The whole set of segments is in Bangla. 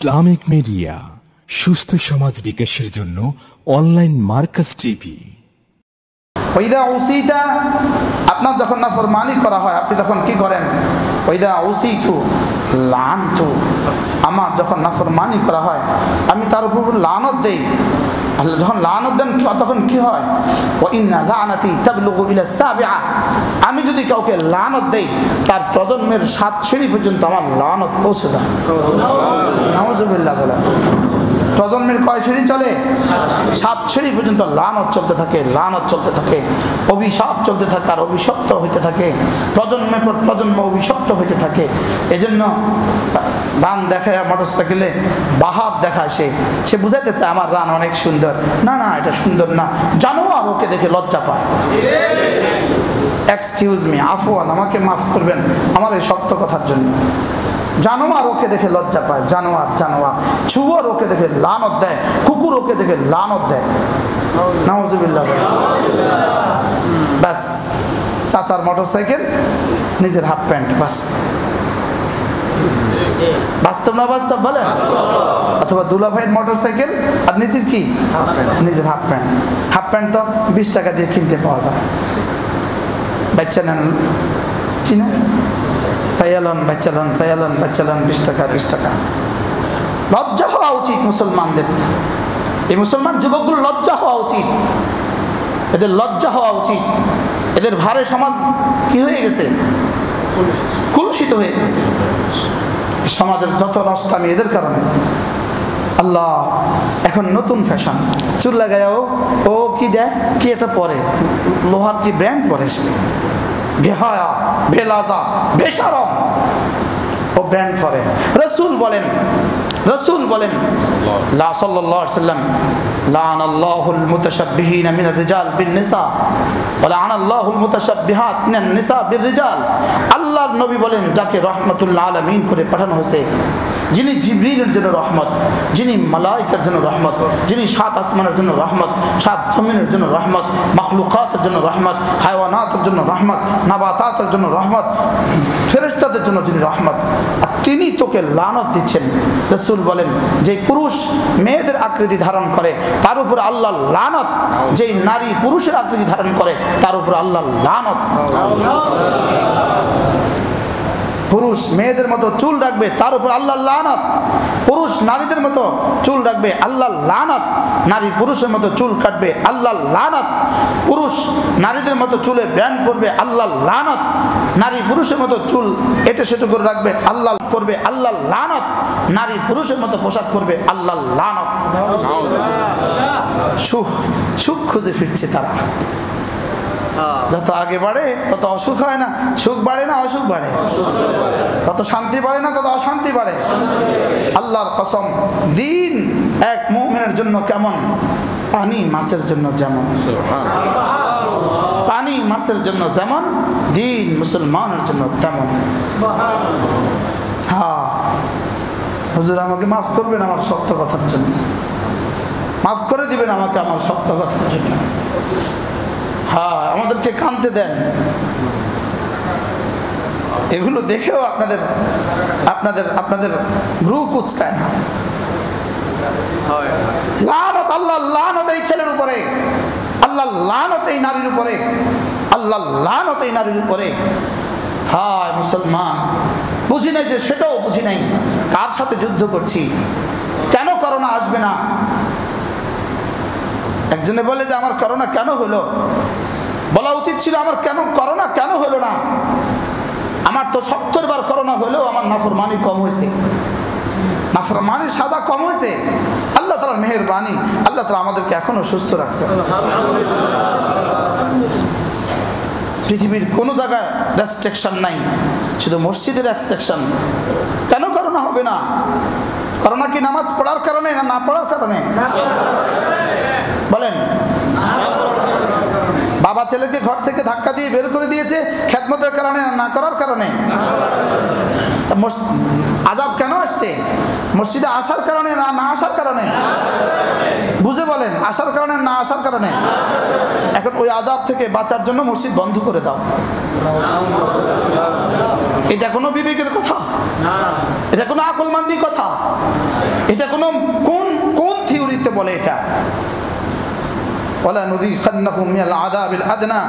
ইসলামিক মিডিয়া, সুস্থ সমাজ বিকাশের জন্য অনলাইন মার্কাস টিভি। ওইদা উসিটা আপনার যখন না ফরমানি করা হয়, আপনি তখন কি করেন? ওইদা লান চোখ আমার যখন না নাফরমানি করা হয়, আমি তার উপর লানত দেই। আল্লাহ যখন লানত দেন তখন কি হয়? ও ইন্না লানাতি তাবলুগু ইলা সাবিআ। আমি যদি কাউকে লানত দেই তার প্রজন্মের সাত সিঁড়ি পর্যন্ত আমার লানত পৌঁছে যায়। নাউজুবিল্লাহ বলে প্রজন্মের কয় সিঁড়ি চলে? সাত সিঁড়ি পর্যন্ত লানত চলতে থাকে, লানত চলতে থাকে, অভিশাপ চলতে থাকে আর অভিশপ্ত হইতে থাকে। প্রজন্মের পর প্রজন্ম অভিশপ্ত হইতে থাকে। এজন্য রান দেখায় মোটর সাইকেলে বাহার দেখায় সে। সে বুঝাইতে চায়, আমার রান অনেক সুন্দর। না না, এটা সুন্দর না। জানোয়ার ওকে দেখে লজ্জা পায়। এক্সকিউজ মি আফওয়ান, আমাকে মাফ করবেন আমার এই শক্ত কথার জন্য। জানোয়ার ওকে দেখে লজ্জা পায়, জানোয়ার জানোয়ার। চুয়ার ওকে দেখে লানত দেয়, কুকুর ওকে দেখে লানত দেয়। ব্যাস, চাচার মোটর সাইকেল নিজের হাফ প্যান্ট বাস বাস্তব না বাস্তব বলেন? অথবা দুলা ভাইয়ের মোটর সাইকেল আর নিজের কি? নিজের হাফ প্যান্ট। হাফ প্যান্ট তো বিশ টাকা দিয়ে কিনতে পাওয়া যায়। বাচ্চা নেন। কি না? সাইয়ালন বাচ্চালন সাইয়ালন বাচ্চালন, বিশ টাকা বিশ টাকা। লজ্জা হওয়া উচিত মুসলমানদের। এই মুসলমান যুবকগুলো লজ্জা হওয়া উচিত। এদের লজ্জা হওয়া উচিত। এদের ভারে সমাজ কি হয়ে গেছে? কুলুষিত হয়ে গেছে। সমাজের যত নষ্টামি এদের কারণে। আল্লাহ, এখন নতুন ফ্যাশন। চুল লাগায় ও ও কি দেয় কি এটা পরে? লোহার কি ব্র্যান্ড পরে সে? বেহায়া, বেলাজা বেসারম ও ব্র্যান্ড পরে রসুল বলেন রসুল বলেন, লা সাল্লাল্লাহু আলাইহি সাল্লাম লান আল্লাহুল মুতাশাব্বিহিনা মিনার রিজাল বিন নিসা ওয়া লান আল্লাহুল মুতাশাব্বিহাত মিনান নিসা বির রিজাল। আল্লাহর নবী বলেন, যাকে রহমাতুল্লাহ আলামিন করে পাঠানো হয়েছে যিনি জিবরিলের জন্য রহমত, যিনি মালাইকার জন্য রহমত, যিনি সাত আসমানের জন্য রহমত, সাত জমিনের জন্য রহমত, মখলুকাতের জন্য রহমত হায়ওয়ানাতের জন্য রহমত, নাবাতাতের জন্য রহমত ফেরেস্তাদের জন্য যিনি রহমত। আর তিনি তোকে লানত দিচ্ছেন। রসুল বলেন, যে পুরুষ মেয়েদের আকৃতি ধারণ করে, তার উপর আল্লাহ লানত। যেই নারী পুরুষের আকৃতি ধারণ করে, তার উপর আল্লাহ লানত। পুরুষ মেয়েদের মতো চুল রাখবে, তার উপর আল্লাহ লানত। পুরুষ নারীদের মতো চুল রাখবে আল্লাহ লানত। নারী পুরুষের মতো চুল কাটবে আল্লাহ লানত। পুরুষ নারীদের মতো চুলে ব্যায়াম করবে আল্লাহ লানত। নারী পুরুষের মতো চুল এটে সেটে করে রাখবে আল্লাহ করবে আল্লাহ লানত। নারী পুরুষের মতো পোশাক করবে আল্লাহ লানত। সুখ সুখ খুঁজে ফিরছে তারা। যত আগে বাড়ে তত অসুখ হয় না। সুখ বাড়ে না অসুখ বাড়ে? তত শান্তি বাড়ে না তত অশান্তি বাড়ে। আল্লাহর কসম দিন এক মুমিনের জন্য কেমন? পানি মাছের জন্য যেমন। পানি মাছের জন্য যেমন দিন মুসলমানের জন্য তেমন। হ্যাঁ। হুজুর আমাকে মাফ করবেন আমার সত্য কথার জন্য। মাফ করে দিবেন আমাকে আমার সত্য কথার জন্য। হ্যাঁ আমাদেরকে কানতে দেন। এগুলো দেখেও আপনাদের আপনাদের আপনাদের ভ্রু কুচকায় না। আল্লাহ নারীর মুসলমান, বুঝি নাই যে সেটাও বুঝি নাই। কার সাথে যুদ্ধ করছি? কেন করোনা আসবে না? একজনে বলে যে, আমার করোনা কেন হলো? বলা উচিত ছিল, আমার কেন করোনা, কেন হলো না? আমার তো সত্তর বার করোনা হলেও আমার নাফরমানি কম হয়েছে। নাফরমানির সাজা কম হয়েছে। আল্লাহ তালার মেহরবানি, আল্লাহ তালা আমাদেরকে এখনও সুস্থ রাখছে। পৃথিবীর কোনো জায়গায় রেস্ট্রিকশন নাই, শুধু মসজিদের রেস্ট্রিকশন কেন করোনা হবে না? করোনা কি নামাজ পড়ার কারণে না না পড়ার কারণে? বলেন বাবা ছেলেকে ঘর থেকে ধাক্কা দিয়ে বের করে দিয়েছে, খেদমতের কারণে না করার কারণে। আজাব কেন আসছে? মসজিদে আসার কারণে না না আসার কারণে? বুঝে বলেন, আসার কারণে না আসার কারণে? এখন ওই আজাব থেকে বাঁচার জন্য মসজিদ বন্ধ করে দাও। এটা কোনো বিবেকের কথা? এটা কোনো আকলমান্দি কথা? এটা কোনো কোন কোন থিওরিতে বলে এটা? ولا نذيقنهم من العذاب الادنى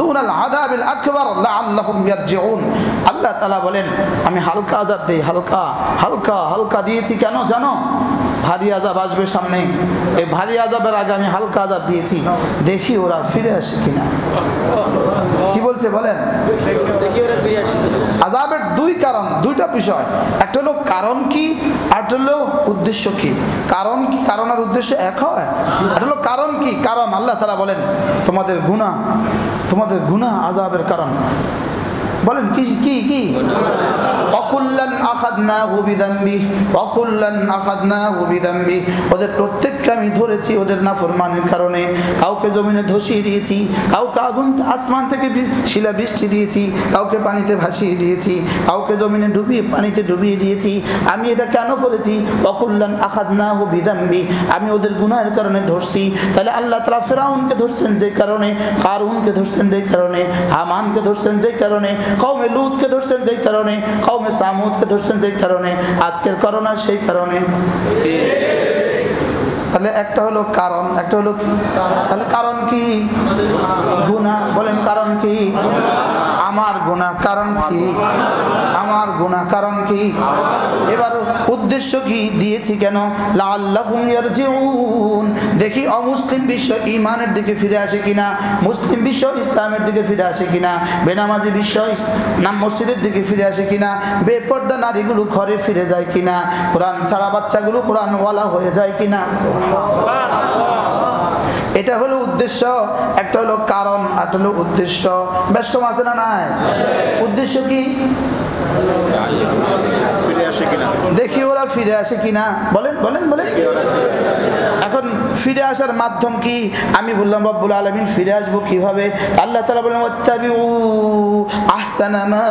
دون العذاب الاكبر لعلهم يرجعون আল্লাহ তাআলা বলেন আমি হালকা আযাব দেই হালকা হালকা হালকা দিয়েছি কেন জানো ভারী আজাব আসবে সামনে। এই ভারী আযাবের আগে আমি হালকা আজাব দিয়েছি। দেখি ওরা ফিরে আসে কিনা। কি বলছে বলেন? আজাবের দুই কারণ দুইটা বিষয়। একটা হলো কারণ কি আর একটা হলো উদ্দেশ্য কি। কারণ কি কারণ আর উদ্দেশ্য এক হয়? একটা হলো কারণ কি কারণ। আল্লাহ তারা বলেন তোমাদের গুণা তোমাদের গুণা আজাবের কারণ। বলেন, কি কি কি? আখাদনা হুবিদাম্বি ওদের প্রত্যেককে আমি ধরেছি ওদের কারণে। কাউকে ধসিয়ে দিয়েছি, কাউকে আসমান থেকে শিলা বৃষ্টি দিয়েছি, কাউকে পানিতে ভাসিয়ে দিয়েছি, কাউকে জমিনে ডুবিয়ে পানিতে ডুবিয়ে দিয়েছি। আমি এটা কেন করেছি? অকুল্লান আখাদনা হুবিদাম্বি আমি ওদের গুনাহের কারণে ধরছি। তাহলে আল্লাহ তালা ফেরাউনকে ধরছেন যে কারণে, কারুনকে ধরছেন যে কারণে, হামানকে ধরছেন যে কারণে কৌমে লুতকে ধরছেন যেই কারণে কৌমে সামুদকে ধরছেন যেই কারণে আজকের করোনা সেই কারণে। তাহলে একটা হলো কারণ, একটা হলো তাহলে কারণ কি? গুণা বলেন কারণ কি? আমার গুণা কারণ কি? আমার গুণা কারণ কি? এবার উদ্দেশ্য কি দিয়েছি কেন? দেখি, অমুসলিম বিশ্ব ইমানের দিকে ফিরে আসে কিনা? মুসলিম বিশ্ব ইসলামের দিকে ফিরে আসে কিনা? বেনামাজি বিশ্ব নাম মসজিদের দিকে ফিরে আসে কিনা? বেপর্দা নারীগুলো ঘরে ফিরে যায় কিনা? কোরআন ছাড়া বাচ্চাগুলো কোরআনওয়ালা হয়ে যায় কিনা? এটা হলো উদ্দেশ্য, একটা হলো কারণ একটা হলো উদ্দেশ্য। ব্যস্ত কম আছে না নাই? উদ্দেশ্য কি? দেখি ওরা ফিরে আসে কিনা। বলেন বলেন বলেন। এখন ফিরে আসার মাধ্যম কি? আমি বললাম রব্বুল আলমিন ফিরে আসব কীভাবে? আল্লাহ তালা বললাম ওয়াত্তাবিউ আহসানা মা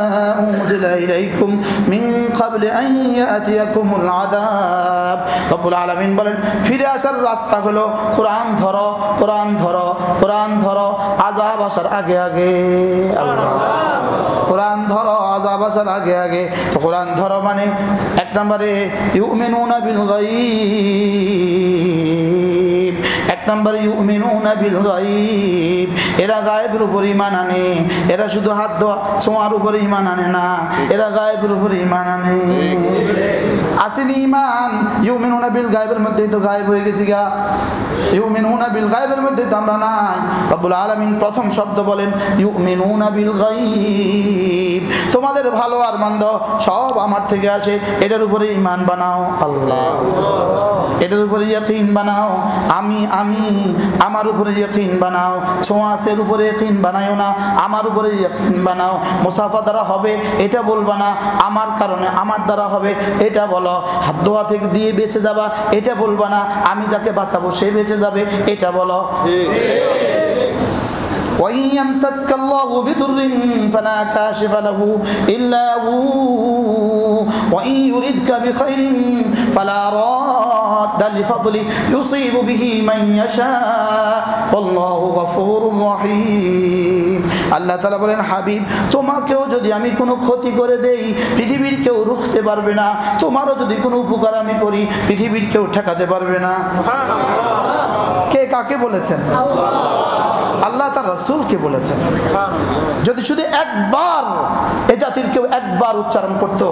উনজিলা ইলাইকুম মিন ক্বাবলি আন ইয়াতিয়াকুমুল আযাব। রব্বুল আলামিন বলেন ফিরে আসার রাস্তা হলো কোরআন ধরো কোরআন ধরো কোরআন ধরো আযাব আসার আগে আগে। আল্লাহ। কোরআন ধরো আজাব আসার আগে আগে। তো কোরআন ধরো মানে এক নম্বরে, ইউমিনুনা বিল গায়ব। এক নম্বরে, ইউমিনুনা বিল গায়ব। এরা গায়েবের উপর ইমান আনে। এরা শুধু হাত ধোয়া, ছোঁয়ার উপরে ইমান আনে না। এরা গায়েবের উপর ইমান আনে। আসেনি ইমান ইউমিনুনা বিল গায়েবের মধ্যেই তো গায়েব হয়ে গেছি গা। ইউমিনুনা বিল গায়েবের মধ্যে তো আমরা নাই। রব্বুল আলামিন প্রথম শব্দ বলেন, ইউমিনুনা বিল গায়ব। তোমাদের ভালো আর মন্দ সব আমার থেকে আসে। এটার উপরে ইমান বানাও, আল্লাহ। এটার উপরে ইয়াকিন বানাও, আমি আমি। আমার উপরে ইয়াকিন বানাও ছোঁয়াশের উপরে ইয়াকিন বানাইও না। আমার উপরে ইয়াকিন বানাও। মুসাফা দ্বারা হবে, এটা বলবা না। আমার কারণে, আমার দ্বারা হবে, এটা বলো। হাত ধোয়া থেকে দিয়ে বেঁচে যাবা এটা বলবা না আমি যাকে বাঁচাবো সে বেঁচে যাবে এটা বলো وإن يمسسك الله بضر فلا كاشف له إلا هو وإن يردك بخير فلا راد لفضله يصيب به من يشاء والله غفور رحيم আল্লাহ তালা বলেন হাবিব তোমাকেও যদি আমি কোনো ক্ষতি করে দেই পৃথিবীর কেউ রুখতে পারবে না তোমারও যদি কোনো উপকার আমি করি পৃথিবীর কেউ ঠেকাতে পারবে না কে কাকে বলেছেন আল্লাহ তার রসুলকে বলেছেন যদি শুধু একবার এ জাতির কেউ একবার উচ্চারণ করত।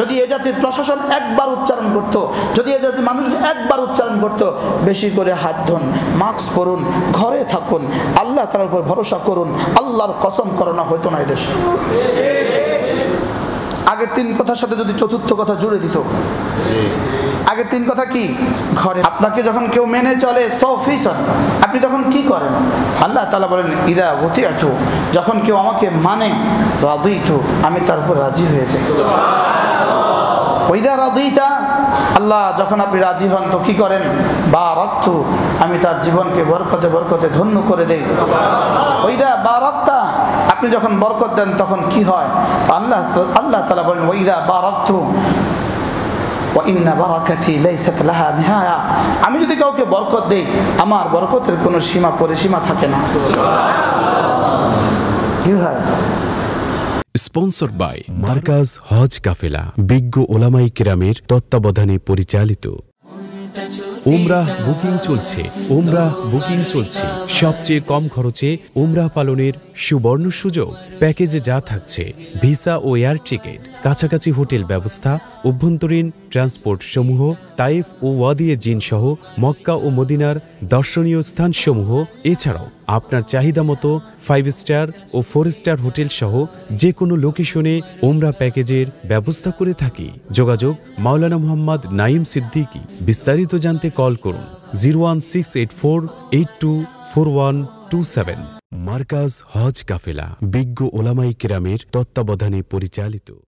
যদি এ জাতির প্রশাসন একবার উচ্চারণ করত। যদি এ জাতির মানুষ একবার উচ্চারণ করত। বেশি করে হাত ধন মাস্ক পরুন, ঘরে থাকুন, আল্লাহ তার উপর ভরসা করুন, আল্লাহর কসম করোনা হইতো না এদেশে আগের তিন কথার সাথে যদি চতুর্থ কথা জুড়ে দিত আগের তিন কথা কি? ঘরে আপনাকে যখন কেউ মেনে চলে সো ফিসন আপনি তখন কি করেন? আল্লাহ তালা বলেন, ইদা ভতি আঠু যখন কেউ আমাকে মানে রাধুইতু আমি তার উপর রাজি হয়ে যাই। ওইদা রাধুইতা আল্লাহ যখন আপনি রাজি হন, তো কি করেন? বা রক্ত আমি তার জীবনকে বরকতে বরকতে ধন্য করে দেই। ওইদা বা রক্তা আপনি যখন বরকত দেন, তখন কি হয়? আল্লাহ আল্লাহ তালা বলেন ওইদা বা রক্ত আমি যদি কাউকে বরকত দেই, আমার বরকতের কোনো সীমা পরিসীমা থাকে না। কি স্পন্সর্ড বাই মার্কাজ হজ কাফেলা বিজ্ঞ ওলামাই কেরামের তত্ত্বাবধানে পরিচালিত ওমরাহ বুকিং চলছে ওমরাহ বুকিং চলছে। সবচেয়ে কম খরচে ওমরাহ পালনের সুবর্ণ সুযোগ। প্যাকেজে যা থাকছে ভিসা ও এয়ার টিকিট কাছাকাছি হোটেল ব্যবস্থা, অভ্যন্তরীণ ট্রান্সপোর্ট সমূহ তাইফ ও ওয়াদিয়ে জিন সহ মক্কা ও মদিনার দর্শনীয় স্থানসমূহ। এছাড়াও আপনার চাহিদা মতো ফাইভ স্টার ও ফোর স্টার হোটেল সহ যে কোনো লোকেশনে ওমরা প্যাকেজের ব্যবস্থা করে থাকি। যোগাযোগ মাওলানা মোহাম্মদ নাইম সিদ্দিকী। বিস্তারিত জানতে কল করুন zero one six eight four eight two four one two seven Markaz Hajj Kafela. বিজ্ঞ ওলামাই কেরামের তত্ত্বাবধানে পরিচালিত।